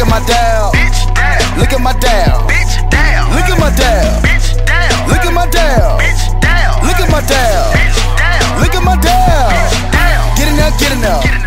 Look at my dial. Bitch, down. Look at my dial. Bitch, down. Look at my dial. Bitch, down. Look at my dial. Bitch, down. Look at my dial. Bitch, down. Look at my dial. Get it get it. Get